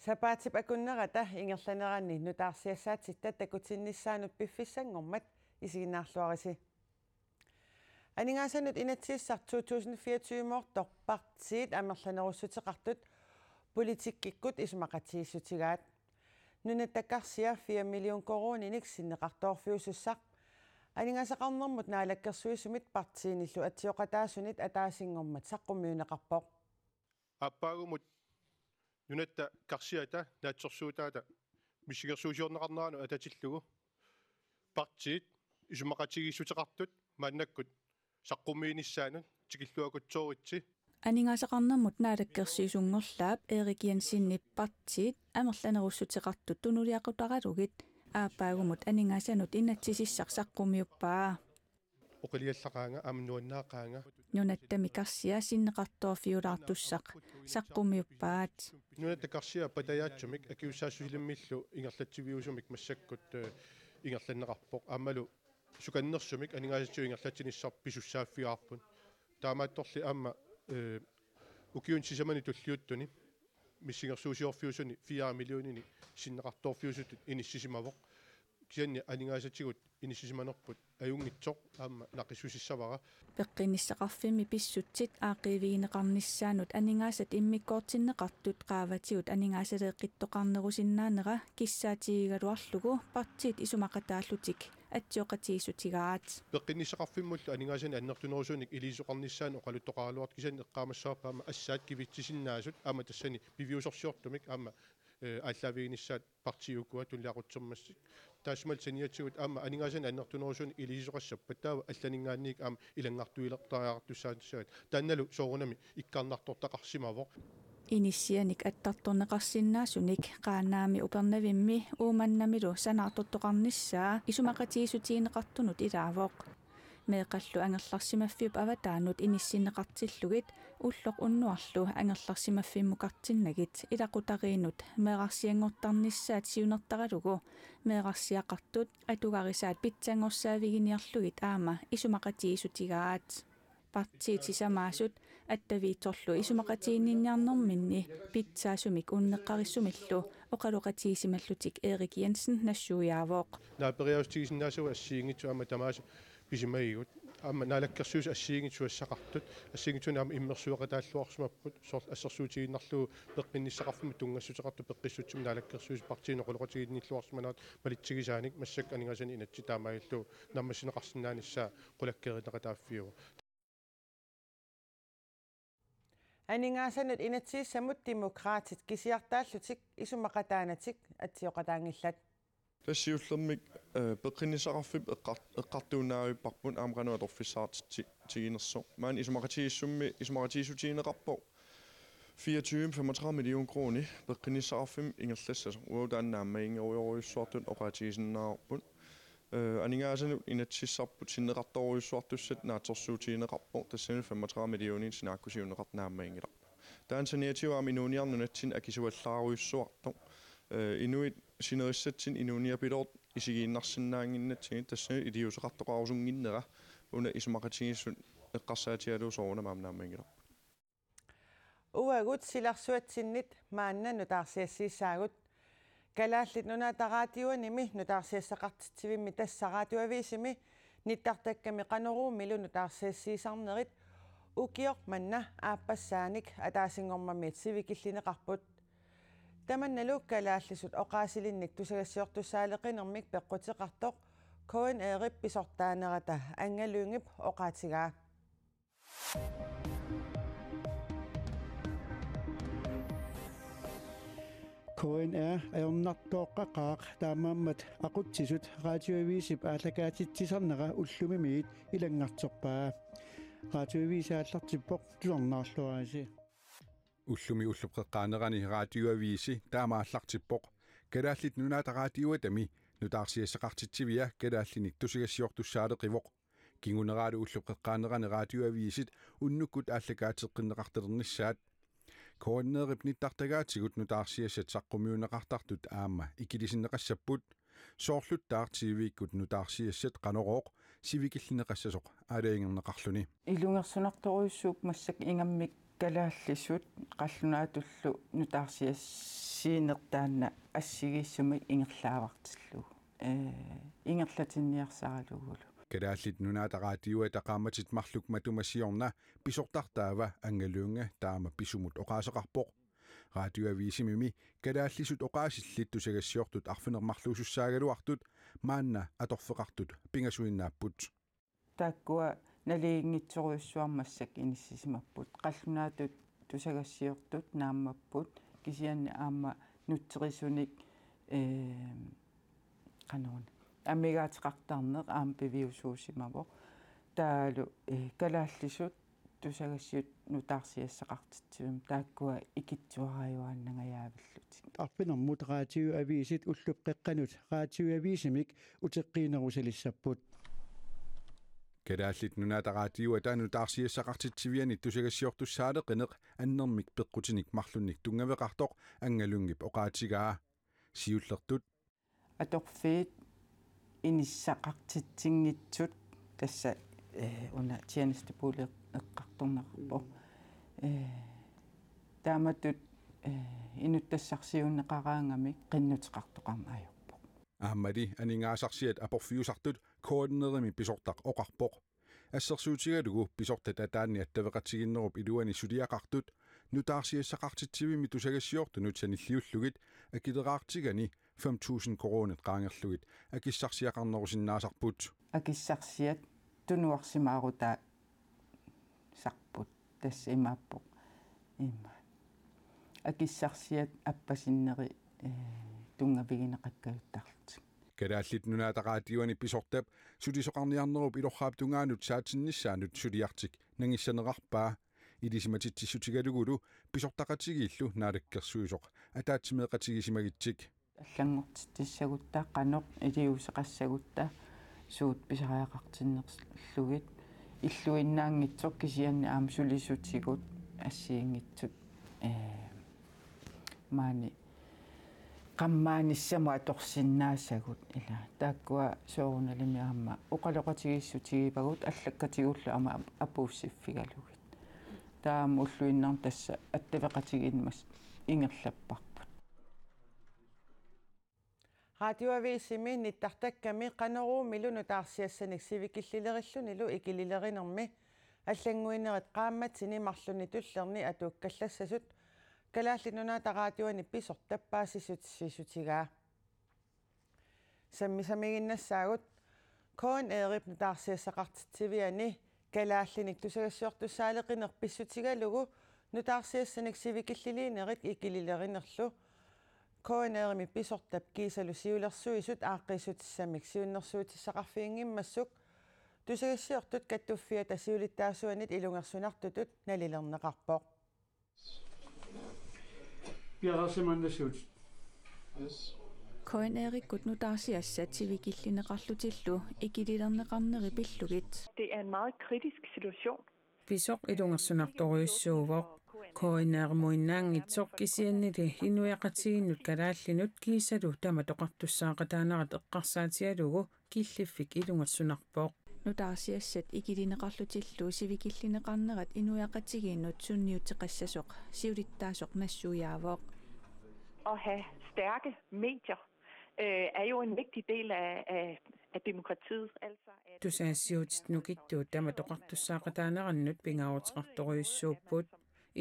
сапаатип акуннерата ингерланеранни нутаарсиассаатситта такутиннissaанут пиффиссангормат исигиннаарлуариси. Анигаасанут инатсииссар 2024 моортор партиит амерланеруссутеқартут политиккиккут исумақатииссутигаат нунаттаккарсиа 4 миллион корониник синнеқарторфиусуссақ анигаасақарнэрмут наалаккерсуисумит партииниллу атсиоқатаасунит атаасингормат саққуммиунеқарпоқ аппаагумут нунатта карсиата наатсорсуутаата миссигерсуусиорнеқарнерану ататиллугу. Партиит исумақатигиссутеқартут мааннаккут саққуммииниссаанут тикиллуакутсооритси анигаасақарнэрмут наалаккерсиисунгорлаап эрик янсинни партиит амерланеруссутеқартут тунулиақутаралугит аапаагумут анигаасанут инатсисиссақ саққумиуппаа. Оқилиаллақаанга амнуаннаақаанга нунаттами карсиа синнеқартуарфиулаартуссақ саққумиуппаат нунатта карсиа патаяатсумик акиуссаассуилиммиллу ингерлатсивиусумик массаккут ингерланнеқарпоқ аммалу суканнерсумик анигаасатсу ингерлатсиниссар писуссааффиаарпун таамаатторли аама э укиун сисамани туллиуттуни миссингерсуусиорфиусуни 4 миллионини синнеқарторфиусут иниссисимавоқ Кианни анигаасатсигут иниссисиманерпут аюнгитсоқ аама нақиссусиссавара пеққиниссақарфими писсутсит аақивигинеқарниссаанут анигаасат иммиккоортиннеқартут qaavatigut анигаасалеэққиттоқарнерусиннаанера киссаатигигалуарлугу партиит исумақатааллутик атсиоқатиисутигаат пеққиниссақарфиммуллу анигаасани аннертунерусуник илисоқарниссаан оқалуттоқаалуарт кисани эққаамассаапаама ассаат кивитсисиннаасут аама тассани пивиусорсиортумик аама ааллавигиниссаат партиукуа туллиақутсэрмассик таасмал саниатсигут аама анигаасан аннертунерусун илисоқассаппат таава алланингаанник аама илангартуилертариартуссаатсагат таанналу соорунами иккарнартортақарсимавоқ иниссианик аттарторнеқарсиннаасуник қаанаами упернавимми ууманнамилу санаартортоқарниссаа исумақатиисутиинеқартунут илаавоқ меэқаллу ангерларсимаффиуп аватаанут иниссиннеқартиллугит уллоқ уннуарлу ангерларсимаффиммукартиннагит илақутариинут меэқарсиангортарниссаат сиунертаралугу меэқарсиақартут атугарисаат питсангорсаавигиниарлугит аама исумақатиисутигаат партиитисамаасут аттавииторлу исумақатииннинниарнэрминни питсаасумик уннеққариссумиллу оқалоқатиисималлутик эрик янсен нассуяавоқ наапериаустигисиннаасуа ассиингитсу аама тамаасу писимаигут аама наалаккерсуус ассиингитсуассақартут ассиингитсуна аама иммерсуақатааллуарсумаппут соор ассерсуутигиннарлуу пеққинниссақарфуми тунгассутеқарту пеққиссутсим наалаккерсуус партиинеқулоқатигинниллуарсуманаат малитсигисааник массак анигасани инатси таамаиллу наммасинеқарсинааниссаа қулаккеритеқатааффиугу анигаасанут инатсииссамут демократит кисиартааллутик исумақатаанатик атсиоқатаангиллат тассиуллермик пеққиннисақарфип эққар эққартуунааруиппарпун аамрануа торфиссаартит тигинерсо маан исумақатииссумми исумақатиисутиинеқарпо 24-35 миллион крони пеққиннисақарфим ингерлассасо уутааннаамма ингеруйоруйуссуартут оқаатигисиннаарпут анигаасану инатсиссарпут синнеқарторуйуссуартуссат наатерсуутиинеқарпо тассани 35 миллионин синааккусиунеқарнаамма ингиларпо таансаниативаами нуниарнунатсин акисуаллааруйуссуарто инуит синериссатсин инуниапилорт исигииннарсинаангиннатсигит тассани илиусеқартоқарусунгиннера уна исумақатигиссут эққарсаатиалуусоруна маамнааммангила уагут силарсуатсиннит мааннану таарсиассииссаагут калааллит нунаатараатиуаними нутаарсиассақартитсивимми тассараатуавиисими ниттартакками қанеруумилу нутаарсиассиисарнерит укиор манна ааппассааник атаасингормамиит сивикиллинеқарпут таманналук калааллисут оqaасилинник тусагассиортуссаалеқинермик пеққутеқартоқ коэн ээрип писортаанерата. Ангалунгип оqaатигаа KNR ajornartooqqaqaaq taamaammat aqutsisut radioavisip аалакаатитсисарнера уллумимиит иланнартерпаа радиоависааллартиппоқ тулернаарлуариси уллуми уллупқеққаанерани радиоависи таамааллартиппоқ калааллит нунаатараатиуатами нутаарсиассақартитсивиа калааллиник тусигассиортуссаалеқивоқ кингунераалу уллупқеққаанерани радиоависит уннуккут ааллакаатеққиннеқартэрнissaат координерип ниттартагаатигут нутаарсиассат саққумиунеқартартут аама икилисиннеқассаппут соорлуттаар тивиккут нутаарсиассат қанорооқ сивикиллинеқассасоқ аалаингернеқарлуни илунгерсунарторуйссууп массак ингаммик калааллисут қаллунаатуллу нутаарсиассиинертаанна ассигиссумик ингерлаавартиллу. Э ингерлатинниарсаралугулу калааллит нунаатараатиуа тақааматит марлук матумассиорна писортартаава ангалуунга таама писумут оқаасеқарпоқ радиоависимими калааллисут оқаасиллит тусагассиортут арфинермарлуусуссаагалуартут маанна аторфеқартут пингасуиннааппут. Тааккуа налиингитсоруйссуармассак иниссисимаппут қаллунаатут тусагассиортут нааммаппут. Кисианни аама нутсерисуник э канон амигаатеқартарнеқ аама пивиусуусимаво таалу э калааллисут тусагассиут нутаарсиассақартитсивим. Тааккуа икитсуарааюааннагаяавиллутик арпинэрмут раатиу ависит уллуппеққанут раатиу ависимик утеққиинерусалиссаппут калааллит нунаатараатиуа таану таарсиассақартитсивиани тусагассиортуссаалеқинеқ аннэрмик пеққутиник марлунник тунгавеқартоқ ангалунгип оқаатигаа сиуллертут аторфиит иниссақартитсингитсут тасса э уна тианисти пуле эққарторнерпо э тааматут э инуттассарсиуннеқараангамик қиннутеқартоқарнаajorpo ааммали анингаасарсиат апорфиусартут координерими писортақ оқарпоқ ассерсуутигалугу писортат атаанни аттавеқатсигиннеруп илуани сулиақартут нутаарсиассақартитсивими тусагассиорту нутсаниллиуллугит акилераартигани 5000 коронат qaangerlugit акиссарсиақарнерусиннаасарпут акиссарсиат тунуарсимаарута сарпут тасса имааппоқ имма акиссарсиат аппасиннери э тунгапигинеқаккаюттарлутик калааллит нунаатараатиуани писортап сулисоқарниарнеруп илорхаап тунгаанут саатиннissaанут сулиартик нангиссанеқарпаа илисиматитсиссутигалугулу писортақатигииллу наалаккерсуисоқ атаатсимеэқатигисимагитсик аллангортиссагутта каноқ илиусеқассагутта суут писариақартиннерлугит иллуиннаангитсоқ кисианни аам сулисутигут ассиингитсут э маани qammaanissama atorsinnaassagut ila. Taakkua soorunalimi aamma uqaloqatigiissutigipagut allakkatigullu ama apuussiffigalugit taam ulluinnarm tassa attavеqatiginmas ingerlapparput радиоависими ниттартакками канеруумилуну таарсиассаник сивикиллилериллунилу икилилеринерми аллангуинерит qaammatini марлуни туллерни атууккаллассасут калааллинунаатараатиуани писор таппаасисут сисутигаа саммисамигиннассаагут коон eerip нутаарсиассақартитсивиани калааллиник тусагассуартуссаалеқинер писсутигалугу нутаарсиассаник сивикиллилиинерит икилилеринерлу. Коон eerimi писортап кисалу сиулерсуисут ааққиссутиссамик сиуннэрсуутиссақарфиингиммассук тусагассиортут каттуффиа тасиулиттаасуанит илунгерсунартутут налилернеқарпоқ пиарасиманнасуут Коин Эриккут нутаарсиассат сивикиллинеқарлутиллу икилилернеқарнери пиллугит Det er en meget kritisk situation. писоқ илунгерсунарторуйуссуувоқ коинаармуиннаангитсоқ кисианнили инуяқатигиннут калааллинут киисалу тама тоқартуссаақатаанерат эққарсаатиалугу киллиффик илунгерсунарпоқ нутаарсиассат икилинеқарлутиллу сивикиллинеқарнерат инуяқатигииннут сунниутеқассасоқ сиулиттаасоқ нассуяавоқ At have stærke medier øh, er jo en vigtig del af, af, af demokratiet. Altså at тусаассиутит нукиттуу тама тоқартуссаақатаанерannут пингауутеқарторуйуссууппут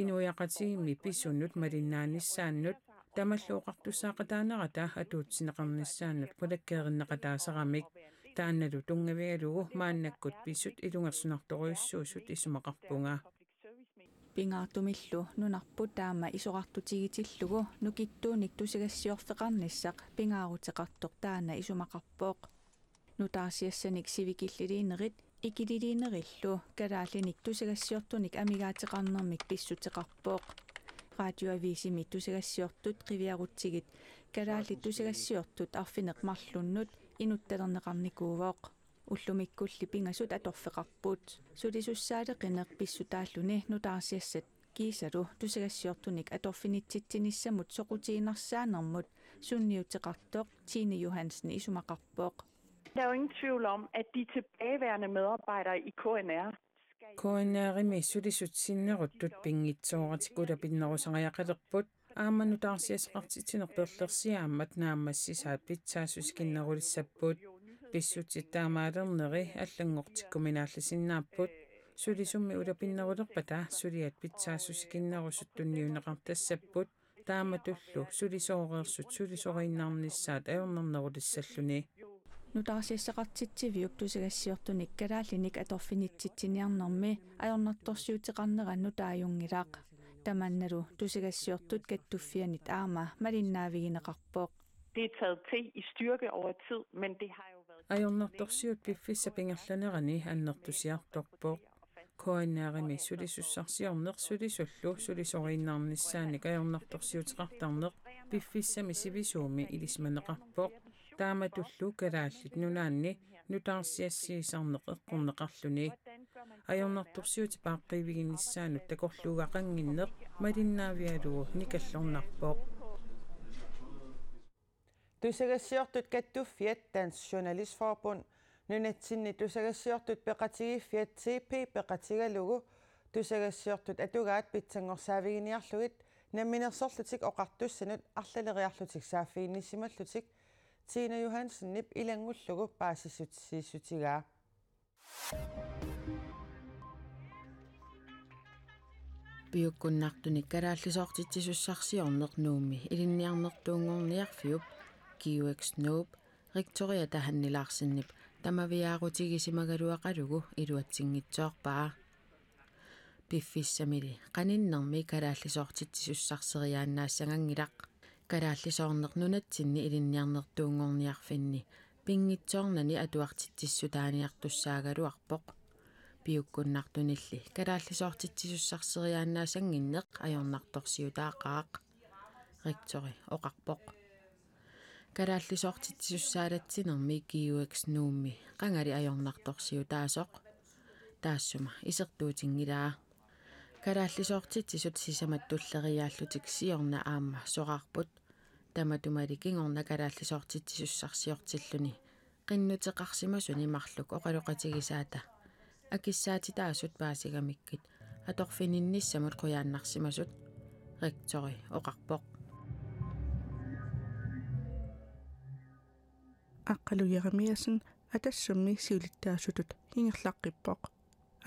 инуяқатигимми писсуннут малиннааниссааннут тамаллууқартуссаақатаанерата атуутсинеқарниссааннут пулаккеериннеқатаасарамик таанналу тунгавиалугу мааннаккут писсут илунгерсунарторуйуссуусут исумақарпунга пингаартумиллу нунарпут таама исоқартутигитиллугу нукиттууник тусигассиорфеқарниссақ пингаарутеқартоқ таана исумақарпооқ нутаарсиассаник сивикиллилиинерит икилилиинериллу калааллиник тусигассиортуник амигаатеқарнэрмик писсутеқарпооқ радиоависими тусигассиортут қивиарутсигит калаалли тусигассиортут арфинеқ марлуннут инутталернеқарникуувооқ уллумиккулли пингасут аторфеқарпут сулисуссаалеқинеқ писсутааллуни нутаарсиассат кисалу тусигассиортуник аторфинитситсиниссамут соқутиинарсаанермут сунниутеқартоқ тини юхансни исумақарпооқ Der er jo ingen tvivl om, at de tilbageværende medarbejdere i KNR KNR-ими сулисутсиннеруттут пингитсооратиккула пиннерусариақалерпут ааману таарсиасеқартитсинерперлерсиааммат наамассисаат питсаассусикиннерулиссаппут писсутситтаамаалернери аллангортиккуминаалласиннааппут сулисумми улапиннерулерпата сулиат питсаассусикиннерусут тунниунеқартассаппут тааматуллу сулисоореерсут сулисорииннаарниссаат аернернерулиссаллуни нутаарсиассеқартитсивиуп тусагассиортуник калааллиник аторфинитситсиниарнэрми аёрнартторсиутеқарнеранну таажунгилаақ tamannaru tusigassiortutkattufffianit aama malinnaavigineqarpoq det er taget til i styrke over tid, men det har jo været... Ajornertorsiut piffissapingerlanerani annertusiartorpoq koinnaarimi sulisussarsiorner sulisullu sulisoriinnaarnissaanik ajornertorsiutiqartarner piffissami sivisuumi ilismaneqarpoq taamatullu kalaallit nunaanni nutaarsiassiisarneq eqqurneqarluni эққорнеқарлүни аёрнарторсиути пааққивигинниссаанут такорлуугақангиннеқ малиннаавиалугу никаллорнарпоқ тусагассиортут каттуффиат Dansk Journalistforbund нунатсинни тусагассиортут пеқатигиффиат CP пеқатигалугу. Тусагассиортут атугаат питсангорсаавигиниарлугит намминерсорлутик оқартуссанут арлалериарлутик сааффиинниссималлутик Tina Johansen nip ilangullugu paasissutigaa piukkunnaartunik kalaallisoortitsisussarsiorneq nuumi ilinniarnertuungorniarfiup QX Noob Victoria tahannilaarsinnip tamaviaarutigisimaгаluaqalugu iluatsingitsoorpaa piffissamili qaninnermi kalaallisoortitsisussarсериааннаассагангилақ калааллисоорнеқ нунатсинни. Илинниарнертуунгорниарфинни пингитсоорнани атуартитсиссутааниартуссаагалуарпоқ пиуккуннартунилли калааллисоортитсисуссарсериааннаасангиннеқ ajornartorsiutaaqaaq ректори оқарпоқ. Калааллисоортитсиуссаалатсинерми QX нуумми. Қангали ajornartorsiutaасоқ таассума исертуутингилаа. Калааллисоортитсисут сисаматтуллериааллутик сиорна аама соқарпут. Таматумали кингорна калааллисоортитсисуссарсиортиллуни qinnuteqarsimasuni marluk oqaluqatigisaata акиссаатитаасут паасигамиккит аторфининниссамут қуяаннарсимасут ректори оқарпоқ аққалуярамиасен атассумми сиулиттаасутут хингерлаққиппоқ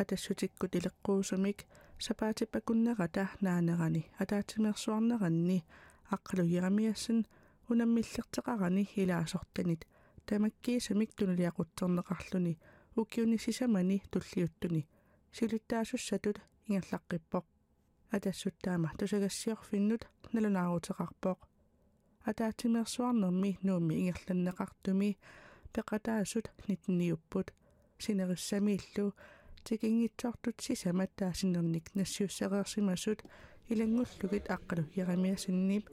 атассутиккут илеққуусумик. Сапаатиппакуннерата наанерани атаатимерсуарнеранни. Аққалуярамиассен унаммиллертеқарани илаасортанит тамаккиисамик тунулиақутсернеқарлүни укиуни сисамани туллиуттуни. Силиттаасуссатут ингерлаққиппоқ. Атассуттаама тусагассиорфиннут налунаарутеқарпоқ атаатимерсуарнерми нууми ингерланнеқартуми пеқатаасут нитниуппут. Синериссамииллу тикингитсортут сисамат таасинерник нассиуссареерсимасут илангуллугит аққалу ярамиасиннип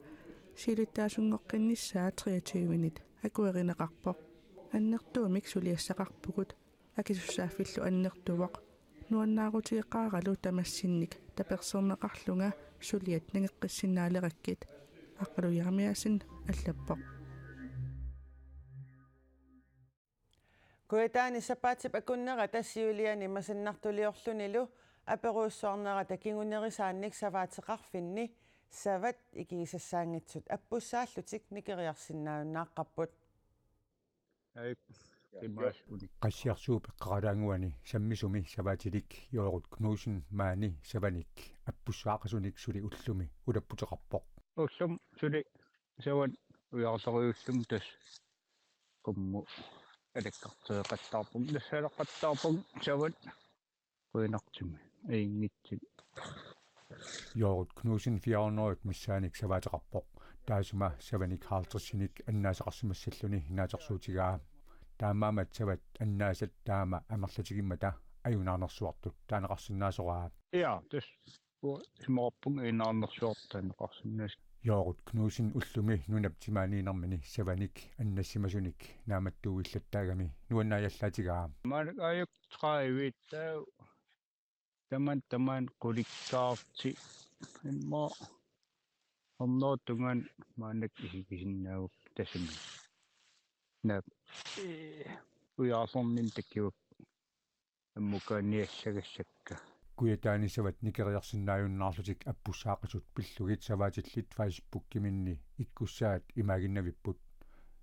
силиттаасунгоққинниссаа 23 минут акуеринеқарпоқ аннертуумик сулиассақарпугут акисуссааффиллу аннертувоқ нуаннаарутигеққаралу тамассинник таперсернеқарлунга сулиат нагеққиссинаалераккит аққалуярамиасин аллаппоқ. Куэтаани сапаатип акуннера тассиулиани масаннартулиорлунилу аперуussуарнера такингунерисаанник саваатеқарфинни сават икигисассаангитсут аппуссааллутик никериарсинаавнааққаппут ай имаш уни qassiarsuup eqqaralaanguani sammisumi savaatilik yoorut knuusin maani savanik appussaaqasunik suli ullumi ulapputeqarpoq ullum suli savan uyaartoriussum tas kummu алаккартеэқаттаарпум нассалеқаттаарпум сават куинартими. Иингитсит yoorut knuusin 400 missaanik savaatеқарпоq таасума саваник хаалтерсиник аннаасеқарсимассаллуни наатерсуутигаа таамаамат сават аннаасат таама амерлатигиммата аюнаарнерсуартут таанеқарсинаасораа иа тас симоорпун инаарнерсуартаанеқарсинаас yoorut knuusin ullumi nunap timaaniinermini savanik annassimasуник нааматтууиллаттаагами нуаннааяllаатигаа маанак аюк траивиттаа таман таман qulиккаарти имма орноотунган маанак ихикисиннаагуп тасами нап уяасорнин таккиуп аммукааниассагассакка куятааnissavat никериарсинааюннаарлутик аппуссаақасут пиллугит саваатиллит facebook киминни. Иккуссаат имагиннавиппут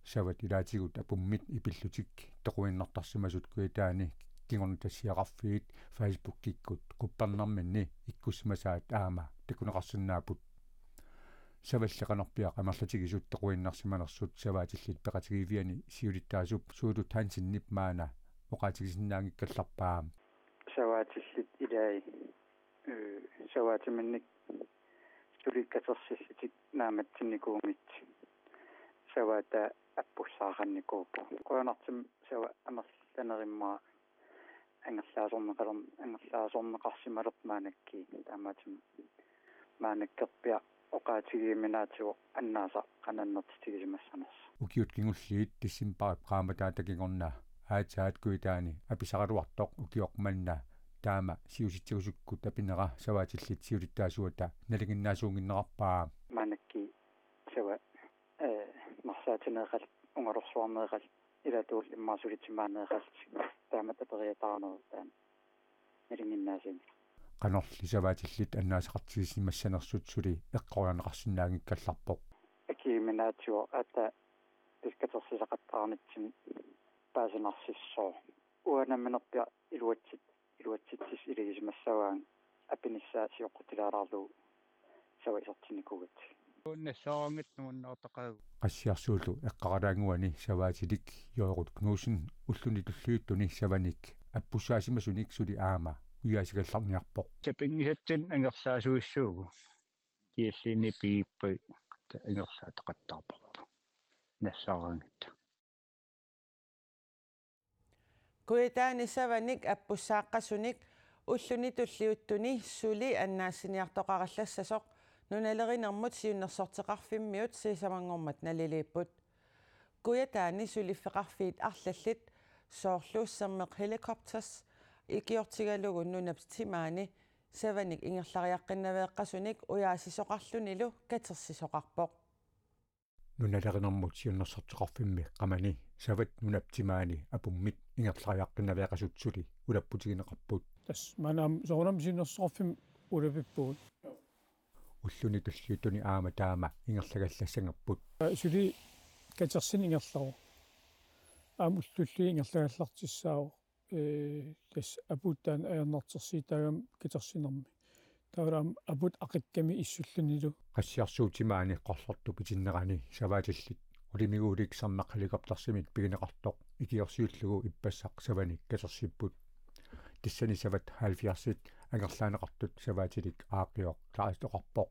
сават илаатигут апуммит ипиллутик тоқуиннартарсимасут куятаани кингорна тассиақарфигит facebook киккут. Қуппарнарминни иккуссимасаат аама. Такунеқарсинаапут қамарлатигисут тоқуиннарсиманерсут саваатиллит пеқатигивиани сиулиттаасуп суулут хансиннип маана оқаатигисиннаангиккалларпаам саваатиллит илаи э саваатиминник туликкатерсисситик нааматсинникуумит саваата аппуссаақанникууппу қуанартим сава амерланериммаа ангерлаасорнеқалерм ангерлаасорнеқарсималерт маанакки таамаатим маанаккерпиа оқаатигииминаатиу аннааса қананнертитигисимассанерс укиут кингуллиит тиссимпарап qaamataatакингорна аатаат куитаани аписақалуартоқ укиоқманна таама сиуситсигусукку тапинера саваатиллит сиулиттаасуата налигиннаасуунгиннеқарпаа манакки сава э марсаатинеқал унгорсуарнеқал илатуул иммаасулитсимаанеқал таама тапериатаарнеру таан налигиннаасин саваатиллит аннаасеқартигисимассанерсут сули эққорианеқарсинаагиккалларпоқ акииминаатиу ата тискатерсисақаттаарнитсин паасинарсиссоо уанамминерпиа илуатсит илуатситсис илигисимассаваан апиниссаасиоққутилаалаарлу сава исертинникугат уннассаорангат нууннаортақаагу qassiarsuullu eqqaralaanguani savaatilik yoorut knuusin ulluni tulliuttuni savanik appusaasimassunik suli aama uyaasigallarniarpoq tapingisatsin angersaasuissuugu kiallini piippai ta angersaataqattaarpoq нассаараангат куитаани саваник аппуссааққасуник уллуни туллиуттуни сули аннаассиниартоқараллассасоқ нуналеринермут сиуннерсортеқарфиммиут сисамангормат налилииппут куятаани сулиффеқарфиит арлаллит соорлууссермеқ helicopters икиортигалугу нунап тимаани саваник ингерлариаққиннавеэққасуник уяасисоқарлунилу катерсисоқарпоқ нуналеринэрмут сиуннерсортеқарфимми qamani сават нунаптимаани апуммит ингерлариаққиннавеэқасутсули улаппутигинеқарпут тас манаам соонам сиуннерсоқарфим улапиппуут уллуни туллиутуни аама таама ингерлагаллассангаппут сули катерсин ингерлару аам уллулли ингерлагаллартиссаау э тас апуттаан аернартерсиитаагам катерсинерми таурам апут ақикками иссуллунилу qassiarsuutimaani qollortu pitinnerani savaatillит улимигуулик сарнақ helikoptersimit пигинеқартоқ икиорсиуллугу иппассақ саваник катерсиппут тиссани сават 70-ит агерлаанеқартут саваатилик аақиоқ таастоқарпоқ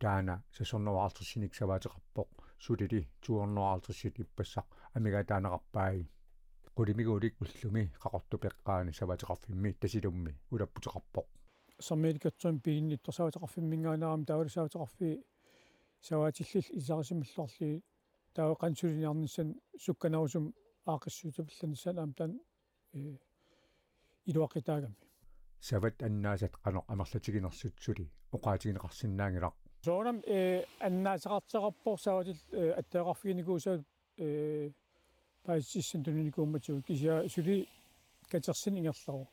таана сасорнуаартэрсиник саваатеқарпоқ. Сулили 250-ит иппассақ амигаатаанеқарпааи qulимигуулик уллуми қақорту пеққаани саваатеқарфимми тасилумми улаппутеқарпоқ сармеиликатсуин пигинниттор саватеқарфиммингаанаарам таавали саватеқарфи саваатиллил исарисимиллорли таа qansuliниарнissan сукканарусум аақиссуутапилланissan аам таан э илуақитаагами сават аннаасат qanoq амерлатигинерсутсули оqaатигинеқарсинаангилар соонам э аннаасеқартеқарпор саватил аттеқарфигиникуусаа э паиссиссан туниникуумматигу кисиа сули катерсин ингерлару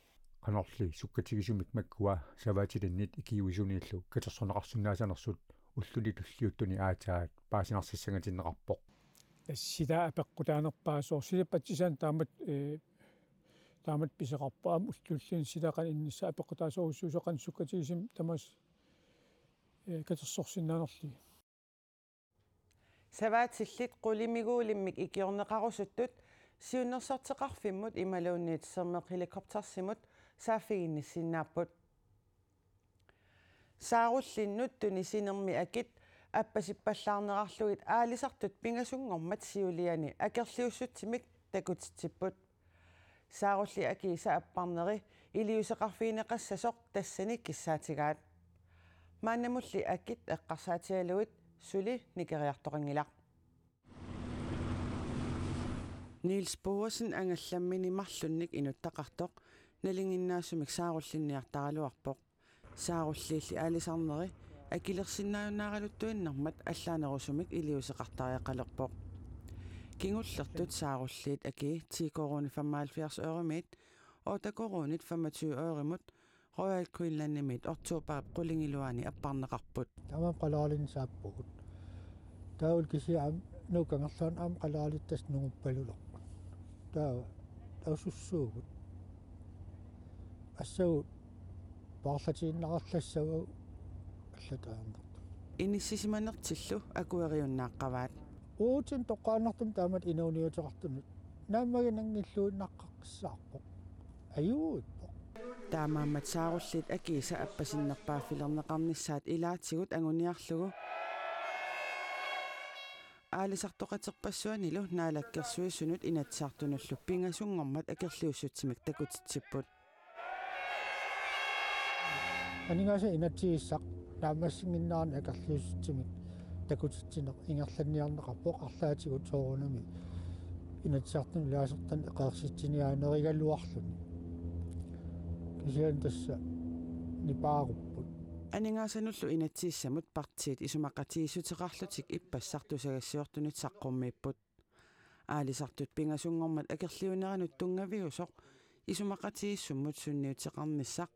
qanorli sukkatigisumik makkua savaatilinнит икиуисунииллу катерсорнеқарсинаасанерсут уллуни туллиуттуни аатаат паасинарсиссангатиннеқарпоқ тассилаа апеққутаанерпаа соорсилиппатсисаан таамат э таамат писеқарпаам уллуллин силақан иннисса апеққутаасоруссуусоқан суккатигисим тамас э катерсорсинаанерли саваатиллит qulимигуулиммик икиорнеқарусуттут сиуннерсортеқарфиммут ималуунниит сермеқ helikoptersimut сааффигинниссиннааппут сааруллиннут тунисинерми акит аппасиппаллаарнерарлугит аалисартут пингасунгормат сиулиани акерлиуссутсимик такутитсиппут саарулли акиса аппарнери илиусеқарфиинеқассасоқ тассани киссаатигаат. Мааннамулли акит эққарсаатигалуит сули никериартоқангилақ Niels Boersen ангалламмини марлунник инуттақартоқ налингиннаасумик сааруллинниартаралуарпоқ сааруллиилли аалисарнери акилерсиннааюнааралуттуиннэрмат аллаанерусумик илиусеқартариақалерпоқ kingullertut saarulliit aki 10 koruni 75 euromit otakorunit 25 eurimut Royal Queenslandimit ortuupa qulingiluani apparneqarput tamam qalaalin saappugut taul kisiam nukangerlaan am qalaalittas nunguppaluloq taa tausussuugut assau paarlatiinnaqarlassavau аллатаарнарту иниссисиманертиллу акуэриуннааққаваат уутин тоққааннартум таамат инуниутеқартунут нааммаги нангиллуиннаққаққиссаарпо аюуиппо таамааммат сааруллит акиса аппасиннерпааффилернеқарнissaат илаатсигут агуниарлугу аалисартоқатерпассуанилу наалаккерсуиссунут инатсаартунуллу пингасунгормат акерлиуссутсимик такутитсиппут анигааса инатсииссақ таамассингиннаарни акерлиуссутсимик такутитсинеқ ингерланниарнеқарпоқ арлаатигут соорунами инатсаартун лаасертан эқаерситсиниаанеригалуарлуни кисиан тасса нипааруппут анингаасануллу инатсииссамут партиит исумақатииссутеқарлутик иппассартусагассиортунит саққуммииппут. Аалисартут пингасунгормат акерлиунеранут тунгавиусоқ исумақатииссуммут сунниутеқарниссақ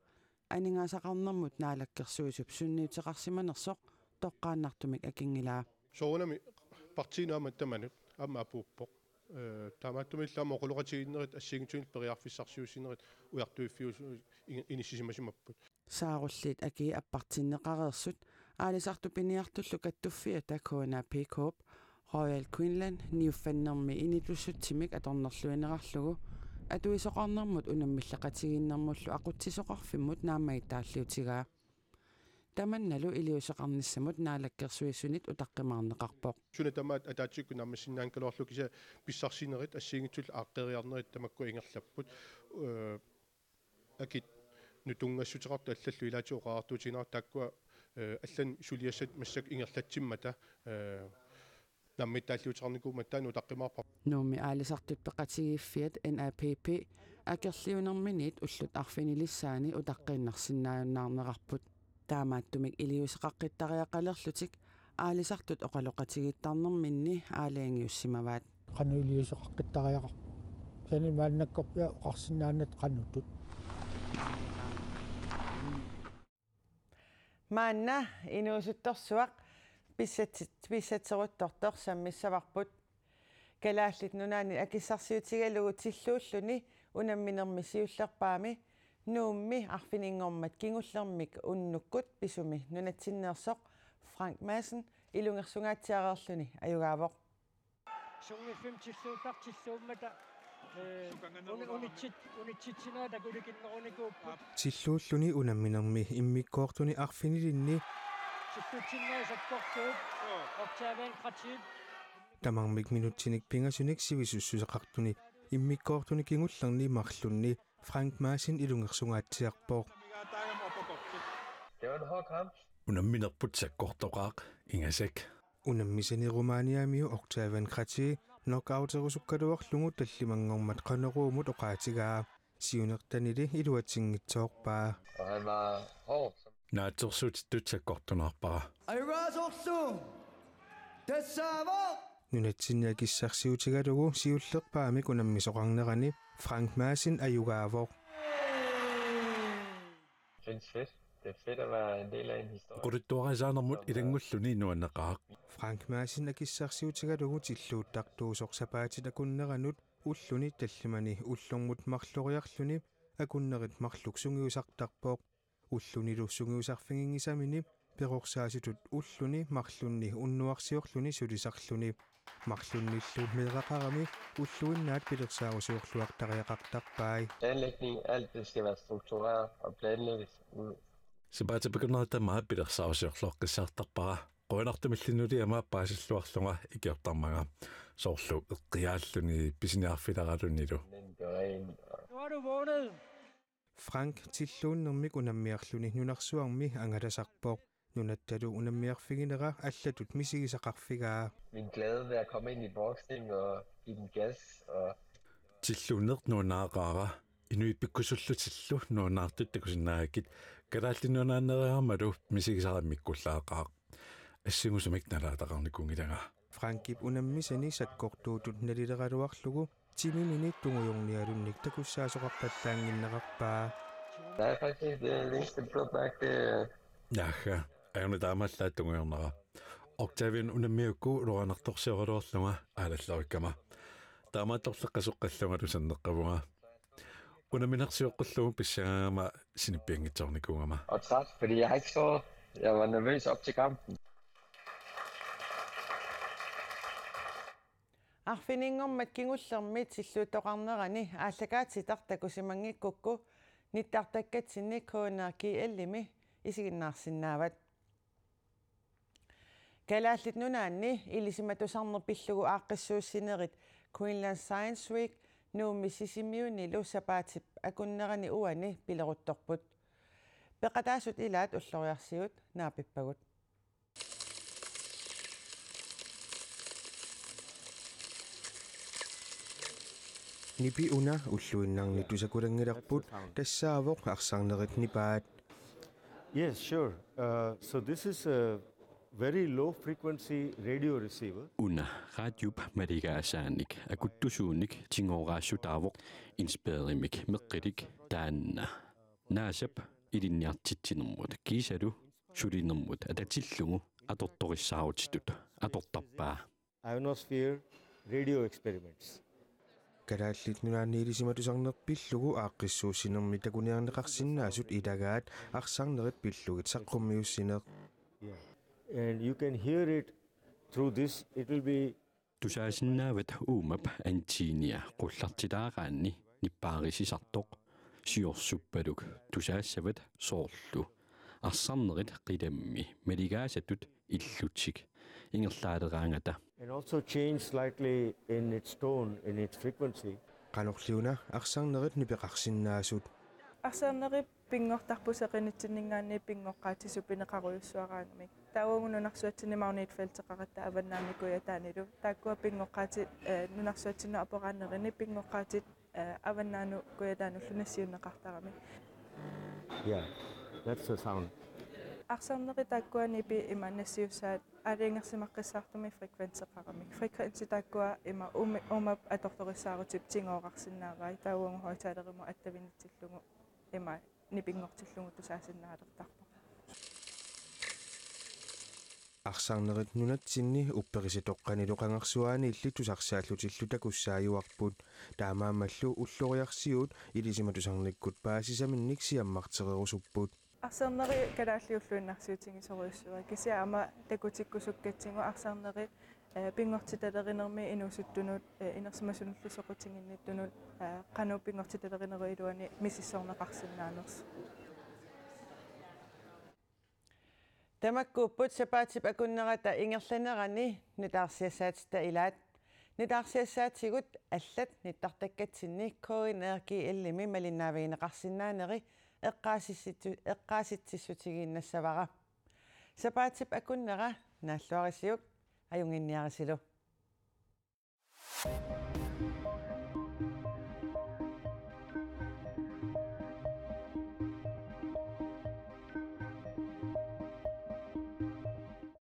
анингаасақарнэрмут наалаккерсуисуп сунниутеқарсиманерсоқ тоққааннартумик акингилаа. Соонами партинаамат таманут амма апууппоқ э таамааттумиллаама оқулоқатигиннерит ассигитунит периарфиссарсиусинерит уяртуиффиус иниссисимасимаппут сааруллит аки аппартиннеқареерсут аалисарту пиниартуллу каттуффиа такуна пикоп Royal Queensland niuffannermi initussutsimik atornerluinerarlugu atuisoqarnermut unamмиллақатигиннэрмуллу aqutsisoqarfimmut naamai taalliutigaa таманналу илиусеқарнissamут наалаккерсуиссунит утаққимаарнеқарпоқ суна тамаат атаатсикку наммассиннаан калоорлу киса писсарсинерит ассигитсул ааққериарнерит тамакку ингерлаппут э акит нутунгассутеқарта аллаллу илаатиоқаартуутинаар тааккуа аллан сулиассат массак ингерлатсиммата э наммиттааллуутеқарникууматтаа нутаққимаарпа нууми аалисартут пеқатигиффиат NAPP акерлиунэрминит уллут арфинилиссаани утаққииннарсиннааюннаарнеқарпут таамааттумик илиусеқаққиттариақалерлутик аалисартут оқалоқатигиттарнэрминни аалиангиуссимаваат. Қану илиусеқаққиттариақар сани мааннаккорпиа оқарсинаанат қанутут маанна инуусутторсуақ писсат писсатсеруттортор саммиссаварпут. Калааллит нунаани акиссарсиутигалугу тиллууллуни унамминермисиуллерпаами нуумми арфинингормат кингуллермик уннуккут писуми. Нунатсиннеерсоқ Франк Массен илунгерсунгаатсиареерлүни аюгаавоқ. Сунгиффим тиллуутартиллууммата э унитсит унитситсинаа такуликиннеруникууппут тиллууллуни унамминерми иммиккоортуни арфинилинни. Тиллуутсиннаа саккортууп октавен кратип тамармик минутсиник пингасуник сивисуссусеқартуни иммиккоортуни кингуллерни марлунни Frank Maasin ilungersungaatiarpoq Det var en hård kamp. unamminerput sakkortoqaaq ingasak unammisani Rumaniamiu Octavian Krati knockouterusukkaluarlugu tallimangormat qaneruumut oqaatigaa siunertanili iluatinngitsoorpaa Og han var hård. naatsersuut tutsakkortunarpara Ayugasorlu Tassavo nunatsinniakissarsiutigalugu siullerpaamik unammisoqarnerani Frank Maasin ayugaavoq Jeg synes fedt. Det er fedt at være en del af en historie. quluttuarasaanermut ilangulluni nuannaqaaq Frank Maasin akissarsiutigalugu tilluuttartuusoq sapaatit akunneranut ulluni tallimani ullormut marloriarluni akunnerit marluksungiusartarpoq ullunilu peqorsaasitut ulluni marlunni unnuarsiorluni sulisarluni marlunnillu meeqaqarami ulluinnaat pilersaarusuorluartariaqartarpaai Planlægning, alt det skal være struktureret og planlægges ud. сипаатапикернерта пилерсаарусиорлоққиссаартарпара қуинартумиллинули ама паасиллуарлунга икиортармага соорлу эққиааллуни писиниарфиларалунилу Den gør ren. og Nu har du vundet. Frank tilluunnermik unammiarluni nunarsuarmi angalasarpoq nunattalu unammiarfiginera allatut misigisaqarfigaa Min glæde ved at komme ind i boksning og give den gas. Og тиллуунерт нунаақаара инуиппиккусуллутиллу нунаартут такусинаагакит калааллинунааннериармалу мисигисараммиккуллаақаа ассигусумик налаатақарникунгилага Frankip unammisani sakkortuutut nalileraluarlugu timi minit tungujornialunnik takussaasoqarpattaanginneqarpaa Der er faktisk det længste blodbærk, det er Jaha, Taamallaa tunguyornera. Octavian unammiukku uloranartorsioruluorlunga aalаллариккама. Taamaattorleqqasuqqallunga tusanneqqavunga. Unaminarsiоqqullugu pissaama sinippiangitsornikungama. og træt, fordi jeg har ikke sovet. Jeg var nervøs op til kampen. арфинингормат кигуллермит силлуутоқарнерани ааллакаатитар такусимангиккукку ниттартаккатсинни коонерки эллими исигиннаарсинаават калааллит нунаанни илисиматусарнер пиллугу ааққиссууссинерит Queensland Science Week нуумми сисимиунилу сапаатип акуннерани уани пилерутторпут пеқатаасут илаат уллориарсиут наапиппагут nipi una ulluinnarni tusakulangillerput tassaavoq arsarnerit nipaat. Yes, sure. Uh, so this is a very low frequency radio receiver. Una radiup marigaasaanik akuttusuunik tingooraassutaavoq inspeerimik meqqilik taanna naasap ilinniartitsinermut kiisalu sulinermut atatillugu atortorissaautitut atortarpaa Ionosphere radio experiments. nunaanni ilisimatusarnerpillugu aaqqissuussinermi takuniarneqarsinnaasut ilagaat arsarnerit pillugit saqqummiussineq Yeah. And you can hear it through this. It will be тусаасиннаават уумап антииния qullartilaaраанни ниппаарисисартоq сиорсуппалук тусаассават соорлу арсарнерит қиламми малигаасатут иллутсик ингерлаалераангата and also change slightly in its tone, in its frequency. qanorliuna arsarnerit nipeqarsinnaasut арсаанери пингортарпусеқинитсиннингаанни пингоққаатису пинеқаруйуссуараангамик таауагуну маунит фелтеқаратта аваннаамикуя таанилу тааккуа пингоққаати нунарсуатсинну апораанерини пингоққаатит аваннаану куятаануллунассиуннеқартарами Yeah, that's the sound. арсарнери тааккуани пи има нассиуссаат алиингерсимаққиссаартуми фреквенсеқарами фреквенси тааккуа има уми умап аторториссаарутип тингоорарсинаавай таауангу хойтаалериму аттавинитсиллугу има нипингортиллугу тусаасиннаалертарпа арсарнерит нунатсинни уппериситоққанилу қангарсуаани илли тусарсааллутиллу такуссааюарпут таамаамаллу уллориарсиут илисиматусарниккут паасисаминник сиаммартерерусуппут арсарнери калааллиуллуиннарсиутинги сориуссуа кися ама такутиккусуккатсигу арсарнери пингортиталеринерми инусуттунут инерсимасунуллу соқутингинниттунут қану пингортиталеринери илуани мисиссорнеқарсинаанерс тамаккууппут сапаатип акуннерата ингерланерани нутаарсиассаатита илаат. Нутаарсиассаатигут аллат ниттартаккатсинни коинерки иллими малиннаавигинеқарсинаанери эққаасисситу эққааситсиссутигииннассавара сапаатип акуннера нааллуарисиук аюнгинниарисилу